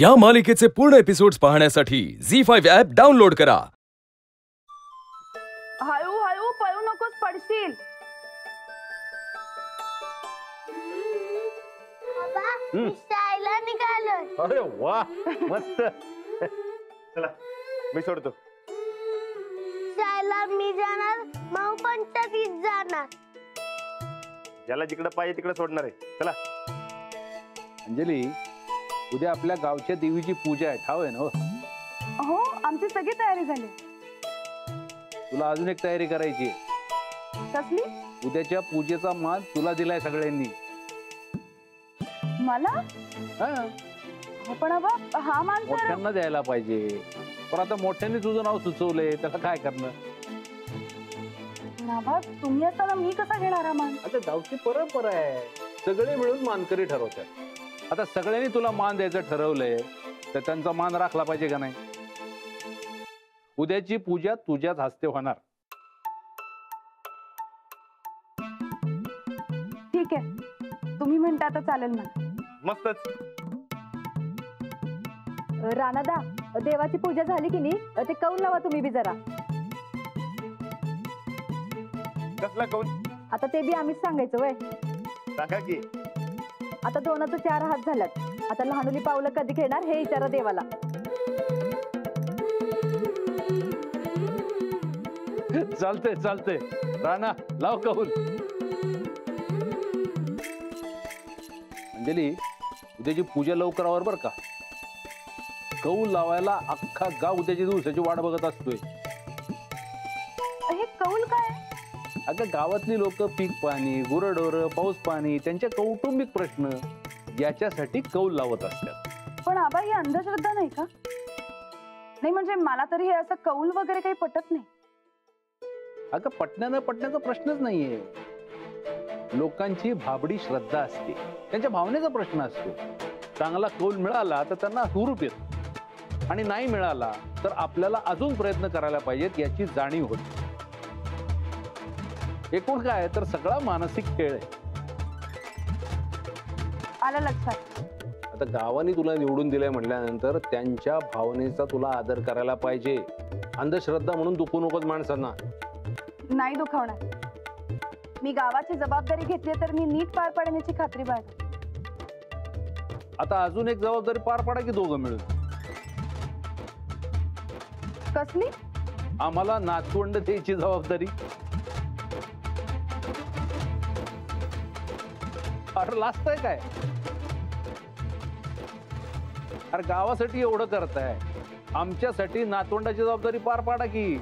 या मालिकेचे पूर्ण एपिसोड्स पाहण्यासाठी झी फाईव्ह ॲप डाउनलोड करा. हळू हळू पळू नकोस पडशील. निघालोय. अरे वा मस्त. चला मी सोडतो. शाळेला मी जाणार माऊ पण तरीच जाणार. ज्याला जिकडे पाहिजे तिकडे सोडणार आहे. चला. अंजली उद्या आपल्या गावच्या देवीची पूजा आहे. ठाव आहे ना हो? हो आमची सगळी तयारी झाली. तुला अजून एक तयारी करायची आहे. कसली? उद्याच्या पूजेचा मान तुला दिलाय सगळ्यांनी. मला? हा, हो पण आबा हा मान तर मोठ्यांना द्यायला पाहिजे. पण आता मोठ्यांनी तुझं नाव सुचवलंय त्याला काय करणं नाभा तुम्ही असताना मी कसा घेणार हा मान? आता गावची परंपरा आहे. सगळे मिळून मानकरी ठरवतात. आता सगळ्यांनी तुला मान द्यायचं ठरवलंय तर त्यांचा मान राखला पाहिजे का नाही? उद्याची पूजा तुझ्याच हस्ते होणार. ठीक आहे. तुम्ही म्हणता आता चालेल मला मस्तच. राणादा देवाची पूजा झाली की नाही? ते कौल लावा तुम्ही बी जरा. कसला कौन आता ते बी आम्हीच सांगायचं वय. सांगा की. आता दोनाचं चार हात झाल्यात. आता लहानुली पावलं कधी घेणार हे विचारा देवाला. चालतंय चालतंय. राणा लाव कौल. अंजली उद्याची पूजा लवकर आवर बर का. कौल लावायला अख्खा गाव उद्याच्या दिवसाची वाट बघत असतोय. हे कौल काय? अगं गावातली लोक पीक पाणी गुरडोर पाऊस पाणी त्यांच्या कौटुंबिक प्रश्न याच्यासाठी कौल लावत असतात. पण आबा ही अंधश्रद्धा नाही का? नाही म्हणजे मला तरी हे असं कौल वगैरे काही पटत नाही. अगं पटण्यानं पटण्याचा प्रश्नच नाहीये. लोकांची भाबडी श्रद्धा असते. त्यांच्या भावनेचा प्रश्न असतो. चांगला कौल मिळाला तर त्यांना हुरूप येत. आणि नाही मिळाला तर आपल्याला अजून प्रयत्न करायला पाहिजेत याची जाणीव होते. एकूण काय तर सगळा मानसिक खेळ आहे. आलं लक्षात. आता गावाने तुला निवडून दिलंय म्हटल्यानंतर त्यांच्या भावनेचा तुला आदर करायला पाहिजे. अंधश्रद्धा म्हणून दुखू नकोच माणसांना. नाही दुखावणार. मी गावाची जबाबदारी घेतली तर मी नीट पार पाडण्याची खात्री बाळगते आता अजून एक जबाबदारी पार पाडा की दोघं मिळून? कसली? आम्हाला नातवंड द्यायची जबाबदारी. अरे लाजतंय काय? अरे गावासाठी एवढं करताय. आमच्यासाठी नातवंडाची जबाबदारी पार पाडा की.